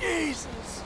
Jesus!